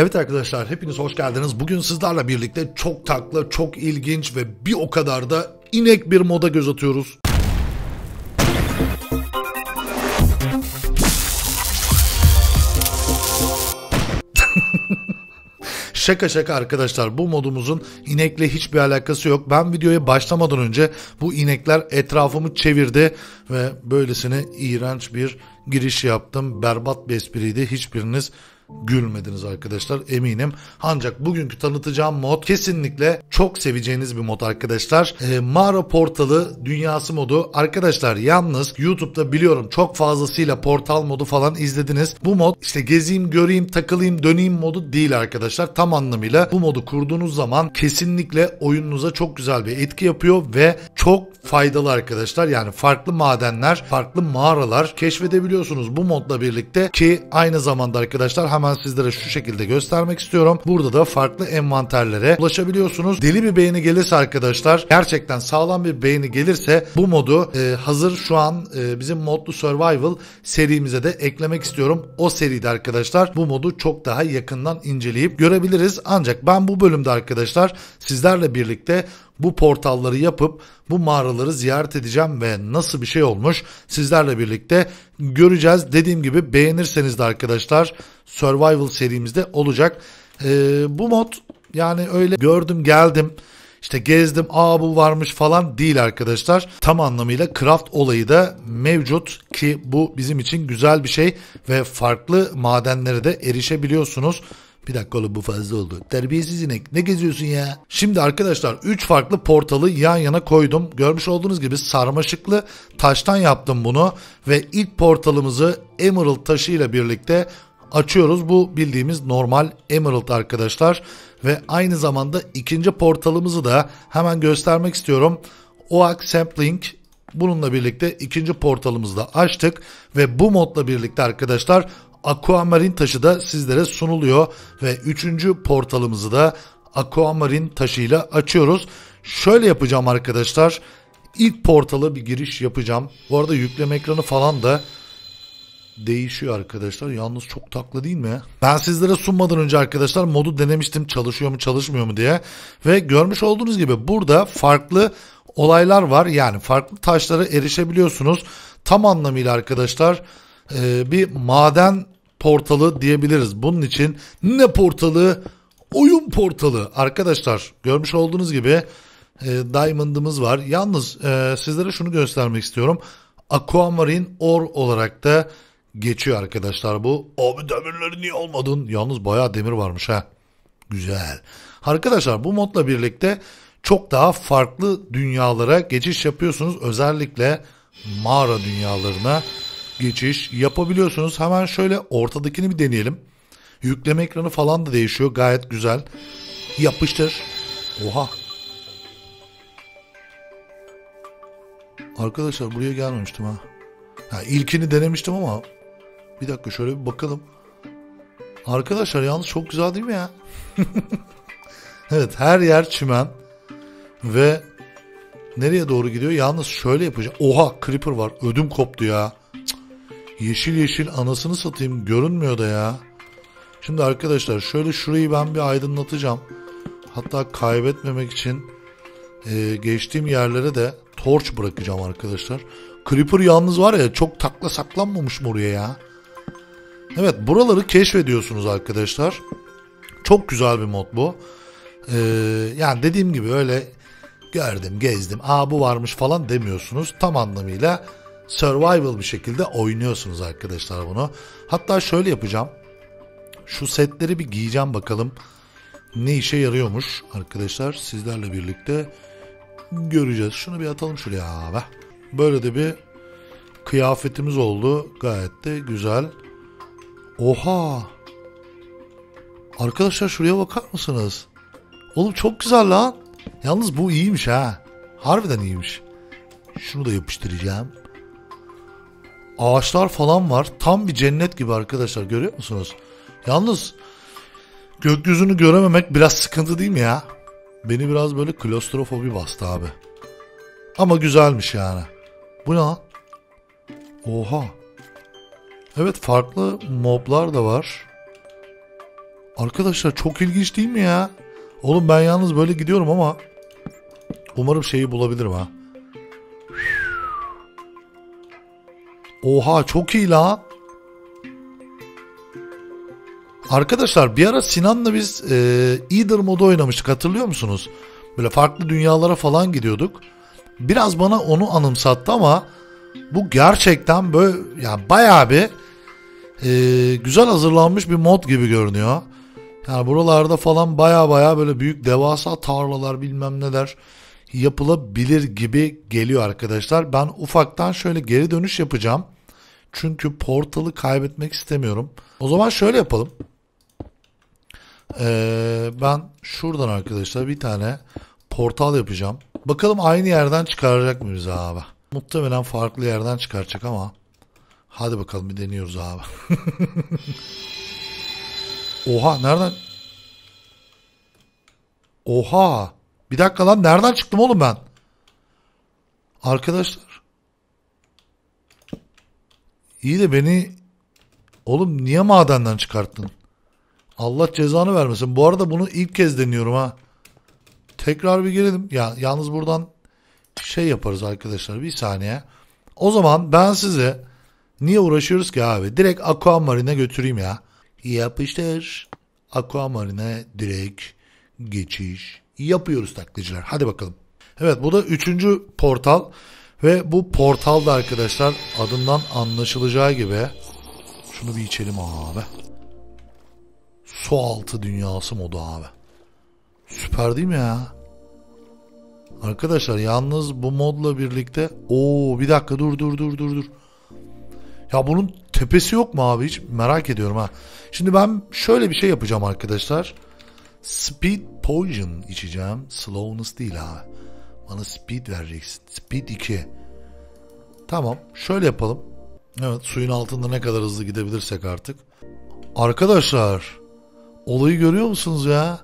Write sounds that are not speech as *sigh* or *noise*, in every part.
Evet arkadaşlar hepiniz hoş geldiniz. Bugün sizlerle birlikte çok taklı, çok ilginç ve bir o kadar da inek bir moda göz atıyoruz. *laughs* Şaka şaka arkadaşlar bu modumuzun inekle hiçbir alakası yok. Ben videoya başlamadan önce bu inekler etrafımı çevirdi ve böylesine iğrenç bir giriş yaptım. Berbat bir espriydi. Hiçbiriniz gülmediniz arkadaşlar eminim. Ancak bugünkü tanıtacağım mod kesinlikle çok seveceğiniz bir mod arkadaşlar. E, mağara portalı dünyası modu. Arkadaşlar yalnız YouTube'da biliyorum çok fazlasıyla portal modu falan izlediniz. Bu mod işte gezeyim, göreyim, takılayım, döneyim modu değil arkadaşlar. Tam anlamıyla bu modu kurduğunuz zaman kesinlikle oyununuza çok güzel bir etki yapıyor ve çok faydalı arkadaşlar. Yani farklı madenler, farklı mağaralar keşfedebiliyorsunuz bu modla birlikte ki aynı zamanda arkadaşlar hemen sizlere şu şekilde göstermek istiyorum. Burada da farklı envanterlere ulaşabiliyorsunuz. Deli bir beğeni gelirse arkadaşlar gerçekten sağlam bir beğeni gelirse bu modu e, hazır şu an e, bizim modlu survival serimize de eklemek istiyorum. O seride arkadaşlar bu modu çok daha yakından inceleyip görebiliriz. Ancak ben bu bölümde arkadaşlar sizlerle birlikte bu portalları yapıp bu mağaraları ziyaret edeceğim ve nasıl bir şey olmuş sizlerle birlikte göreceğiz. Dediğim gibi beğenirseniz de arkadaşlar Survival serimizde olacak. Ee, bu mod yani öyle gördüm geldim işte gezdim aa bu varmış falan değil arkadaşlar. Tam anlamıyla craft olayı da mevcut ki bu bizim için güzel bir şey ve farklı madenlere de erişebiliyorsunuz. Bir dakika oğlum bu fazla oldu. Terbiyesiz inek ne geziyorsun ya? Şimdi arkadaşlar 3 farklı portalı yan yana koydum. Görmüş olduğunuz gibi sarmaşıklı taştan yaptım bunu. Ve ilk portalımızı Emerald taşıyla birlikte açıyoruz. Bu bildiğimiz normal Emerald arkadaşlar. Ve aynı zamanda ikinci portalımızı da hemen göstermek istiyorum. Oak Sampling Bununla birlikte ikinci portalımızı da açtık ve bu modla birlikte arkadaşlar Aquamarine taşı da sizlere sunuluyor ve üçüncü portalımızı da Aquamarine taşıyla açıyoruz. Şöyle yapacağım arkadaşlar. İlk portalı bir giriş yapacağım. Bu arada yükleme ekranı falan da değişiyor arkadaşlar. Yalnız çok taklı değil mi? Ben sizlere sunmadan önce arkadaşlar modu denemiştim çalışıyor mu çalışmıyor mu diye. Ve görmüş olduğunuz gibi burada farklı olaylar var. Yani farklı taşlara erişebiliyorsunuz. Tam anlamıyla arkadaşlar e, bir maden portalı diyebiliriz. Bunun için ne portalı? Oyun portalı. Arkadaşlar görmüş olduğunuz gibi e, Diamond'ımız var. Yalnız e, sizlere şunu göstermek istiyorum. Aquamarine Or olarak da geçiyor arkadaşlar bu. Abi demirleri niye olmadın? Yalnız bayağı demir varmış ha. Güzel. Arkadaşlar bu modla birlikte çok daha farklı dünyalara geçiş yapıyorsunuz. Özellikle mağara dünyalarına geçiş yapabiliyorsunuz. Hemen şöyle ortadakini bir deneyelim. Yükleme ekranı falan da değişiyor. Gayet güzel. Yapıştır. Oha. Arkadaşlar buraya gelmemiştim ha. ha. İlkini denemiştim ama bir dakika şöyle bir bakalım. Arkadaşlar yalnız çok güzel değil mi ya? *laughs* evet her yer çimen ve nereye doğru gidiyor? Yalnız şöyle yapacağım. Oha creeper var. Ödüm koptu ya. Yeşil yeşil anasını satayım görünmüyor da ya. Şimdi arkadaşlar şöyle şurayı ben bir aydınlatacağım. Hatta kaybetmemek için e, geçtiğim yerlere de torç bırakacağım arkadaşlar. Creeper yalnız var ya çok takla saklanmamış mı oraya ya? Evet buraları keşfediyorsunuz arkadaşlar. Çok güzel bir mod bu. Ee, yani dediğim gibi öyle gördüm gezdim aa bu varmış falan demiyorsunuz. Tam anlamıyla survival bir şekilde oynuyorsunuz arkadaşlar bunu. Hatta şöyle yapacağım. Şu setleri bir giyeceğim bakalım ne işe yarıyormuş arkadaşlar sizlerle birlikte göreceğiz. Şunu bir atalım şuraya abi. Böyle de bir kıyafetimiz oldu. Gayet de güzel. Oha. Arkadaşlar şuraya bakar mısınız? Oğlum çok güzel lan. Yalnız bu iyiymiş ha. Harbiden iyiymiş. Şunu da yapıştıracağım. Ağaçlar falan var. Tam bir cennet gibi arkadaşlar görüyor musunuz? Yalnız gökyüzünü görememek biraz sıkıntı değil mi ya? Beni biraz böyle klostrofobi bastı abi. Ama güzelmiş yani. Bu ne? Oha. Evet farklı moblar da var. Arkadaşlar çok ilginç değil mi ya? Oğlum ben yalnız böyle gidiyorum ama umarım şeyi bulabilirim ha. Oha çok iyi lan. Arkadaşlar bir ara Sinan'la biz e, Either modu oynamıştık hatırlıyor musunuz? Böyle farklı dünyalara falan gidiyorduk. Biraz bana onu anımsattı ama bu gerçekten böyle yani bayağı bir e, güzel hazırlanmış bir mod gibi görünüyor. Yani buralarda falan baya baya böyle büyük devasa tarlalar bilmem neler yapılabilir gibi geliyor arkadaşlar. Ben ufaktan şöyle geri dönüş yapacağım. Çünkü portalı kaybetmek istemiyorum. O zaman şöyle yapalım. Ee, ben şuradan arkadaşlar bir tane portal yapacağım. Bakalım aynı yerden çıkaracak mı bizi abi? Muhtemelen farklı yerden çıkaracak ama hadi bakalım bir deniyoruz abi. *laughs* Oha nereden? Oha. Bir dakika lan nereden çıktım oğlum ben? Arkadaşlar. İyi de beni oğlum niye madenden çıkarttın? Allah cezanı vermesin. Bu arada bunu ilk kez deniyorum ha. Tekrar bir girelim. Ya yalnız buradan şey yaparız arkadaşlar. Bir saniye. O zaman ben size niye uğraşıyoruz ki abi? Direkt Aquamarine'e götüreyim ya. Yapıştır. Aquamarine'e direkt geçiş yapıyoruz taklitçiler. Hadi bakalım. Evet bu da üçüncü portal. Ve bu portalda arkadaşlar adından anlaşılacağı gibi şunu bir içelim abi. Su altı dünyası modu abi. Süper değil mi ya? Arkadaşlar yalnız bu modla birlikte o bir dakika dur dur dur dur dur. Ya bunun tepesi yok mu abi hiç merak ediyorum ha. Şimdi ben şöyle bir şey yapacağım arkadaşlar. Speed Poison içeceğim. Slowness değil ha. Bana speed vereceksin. Speed 2. Tamam. Şöyle yapalım. Evet suyun altında ne kadar hızlı gidebilirsek artık. Arkadaşlar olayı görüyor musunuz ya?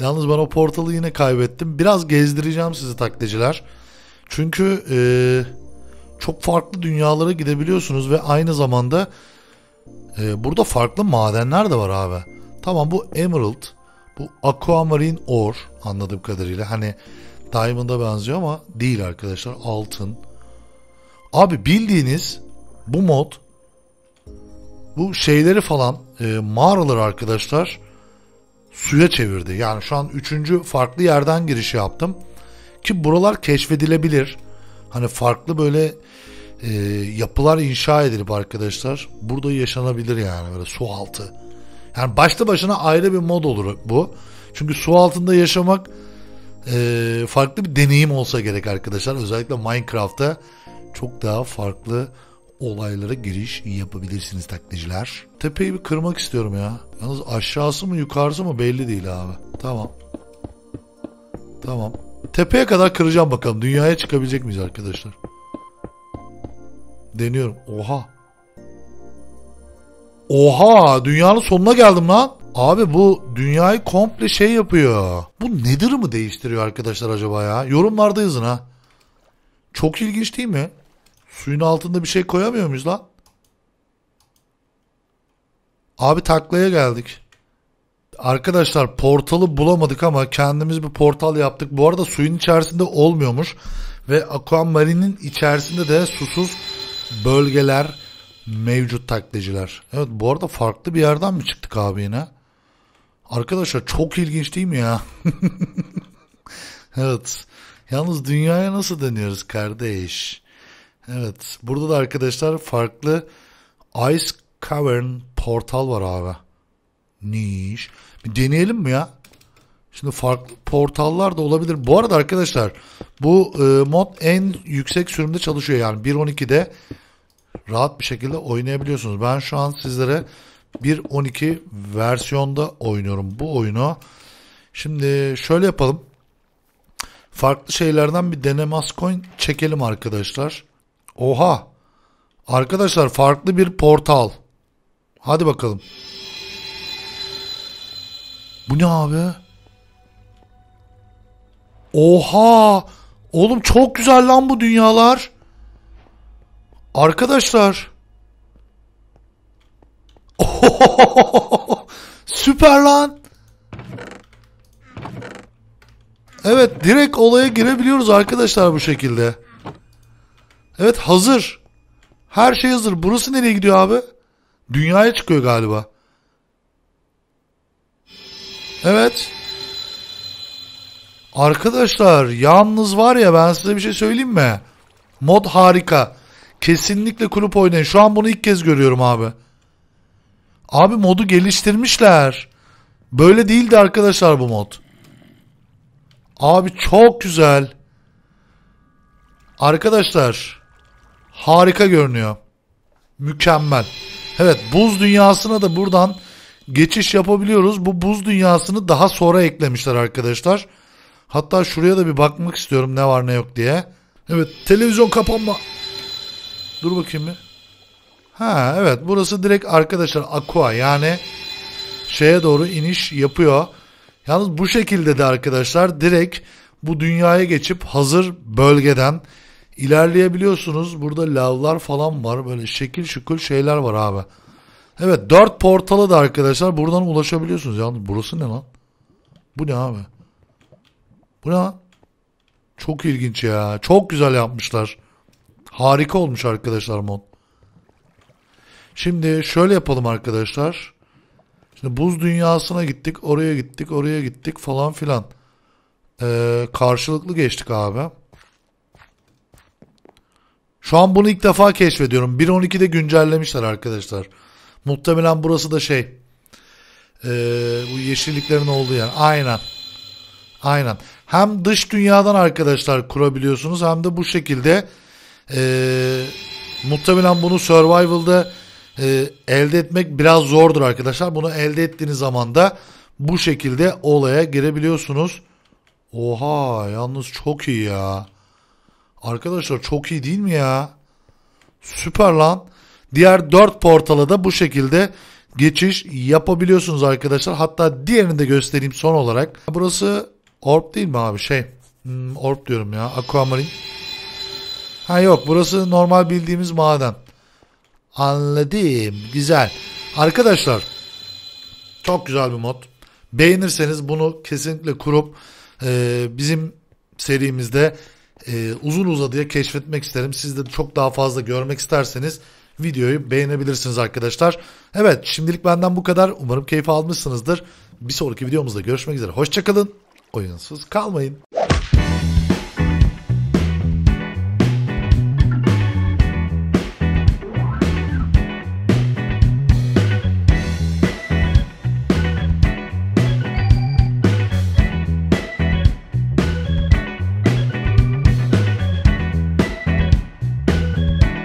Yalnız ben o portalı yine kaybettim. Biraz gezdireceğim sizi taklitçiler. Çünkü e, çok farklı dünyalara gidebiliyorsunuz ve aynı zamanda e, burada farklı madenler de var abi. Tamam bu Emerald. Bu Aquamarine Ore anladığım kadarıyla. Hani Diamond'a benziyor ama değil arkadaşlar. Altın. Abi bildiğiniz bu mod bu şeyleri falan e, mağaraları arkadaşlar suya çevirdi. Yani şu an üçüncü farklı yerden giriş yaptım. Ki buralar keşfedilebilir. Hani farklı böyle e, yapılar inşa edilip arkadaşlar burada yaşanabilir yani böyle su altı. Yani başta başına ayrı bir mod olur bu. Çünkü su altında yaşamak e, farklı bir deneyim olsa gerek arkadaşlar. Özellikle Minecraft'ta çok daha farklı olaylara giriş yapabilirsiniz taklitçiler. Tepeyi bir kırmak istiyorum ya. Yalnız aşağısı mı yukarısı mı belli değil abi. Tamam. Tamam. Tepeye kadar kıracağım bakalım. Dünyaya çıkabilecek miyiz arkadaşlar? Deniyorum. Oha. Oha dünyanın sonuna geldim lan. Abi bu dünyayı komple şey yapıyor. Bu nedir mı değiştiriyor arkadaşlar acaba ya? Yorumlarda yazın ha. Çok ilginç değil mi? Suyun altında bir şey koyamıyor muyuz lan? Abi taklaya geldik. Arkadaşlar portalı bulamadık ama kendimiz bir portal yaptık. Bu arada suyun içerisinde olmuyormuş. Ve Aquamarine'in içerisinde de susuz bölgeler mevcut taklitçiler. Evet bu arada farklı bir yerden mi çıktık abi yine? Arkadaşlar çok ilginç değil mi ya? *laughs* evet. Yalnız dünyaya nasıl dönüyoruz kardeş? Evet. Burada da arkadaşlar farklı Ice Cavern portal var abi. Niş. Bir deneyelim mi ya? Şimdi farklı portallar da olabilir. Bu arada arkadaşlar bu e, mod en yüksek sürümde çalışıyor yani 1.12'de rahat bir şekilde oynayabiliyorsunuz. Ben şu an sizlere 1.12 versiyonda oynuyorum bu oyunu. Şimdi şöyle yapalım. Farklı şeylerden bir deneme coin çekelim arkadaşlar. Oha. Arkadaşlar farklı bir portal. Hadi bakalım. Bu ne abi? Oha! Oğlum çok güzel lan bu dünyalar. Arkadaşlar. *laughs* Süper lan. Evet direkt olaya girebiliyoruz arkadaşlar bu şekilde. Evet hazır. Her şey hazır. Burası nereye gidiyor abi? Dünyaya çıkıyor galiba. Evet. Arkadaşlar yalnız var ya ben size bir şey söyleyeyim mi? Mod harika. Kesinlikle kurup oynayın. Şu an bunu ilk kez görüyorum abi. Abi modu geliştirmişler. Böyle değildi arkadaşlar bu mod. Abi çok güzel. Arkadaşlar harika görünüyor. Mükemmel. Evet buz dünyasına da buradan geçiş yapabiliyoruz. Bu buz dünyasını daha sonra eklemişler arkadaşlar. Hatta şuraya da bir bakmak istiyorum ne var ne yok diye. Evet televizyon kapanma. Dur bakayım bir. Ha evet burası direkt arkadaşlar aqua yani şeye doğru iniş yapıyor. Yalnız bu şekilde de arkadaşlar direkt bu dünyaya geçip hazır bölgeden ilerleyebiliyorsunuz. Burada lavlar falan var. Böyle şekil şukul şeyler var abi. Evet dört portalı da arkadaşlar buradan ulaşabiliyorsunuz. Yalnız burası ne lan? Bu ne abi? Bu ne lan? Çok ilginç ya. Çok güzel yapmışlar. Harika olmuş arkadaşlar mod. Şimdi şöyle yapalım arkadaşlar. Şimdi buz dünyasına gittik, oraya gittik, oraya gittik falan filan. Ee, karşılıklı geçtik abi. Şu an bunu ilk defa keşfediyorum. 1.12'de güncellemişler arkadaşlar. Muhtemelen burası da şey. Ee, bu yeşilliklerin olduğu yer. Aynen. Aynen. Hem dış dünyadan arkadaşlar kurabiliyorsunuz hem de bu şekilde ee, muhtemelen bunu survival'da e, elde etmek biraz zordur arkadaşlar. Bunu elde ettiğiniz zaman da bu şekilde olaya girebiliyorsunuz. Oha yalnız çok iyi ya. Arkadaşlar çok iyi değil mi ya? Süper lan. Diğer 4 portala da bu şekilde geçiş yapabiliyorsunuz arkadaşlar. Hatta diğerini de göstereyim son olarak. Burası Orb değil mi abi şey? Hmm, orb diyorum ya. Aquamarine. Ha yok burası normal bildiğimiz maden. Anladım. Güzel. Arkadaşlar çok güzel bir mod. Beğenirseniz bunu kesinlikle kurup e, bizim serimizde e, uzun uzadıya keşfetmek isterim. Siz de çok daha fazla görmek isterseniz videoyu beğenebilirsiniz arkadaşlar. Evet şimdilik benden bu kadar. Umarım keyif almışsınızdır. Bir sonraki videomuzda görüşmek üzere. Hoşçakalın. Oyunsuz kalmayın.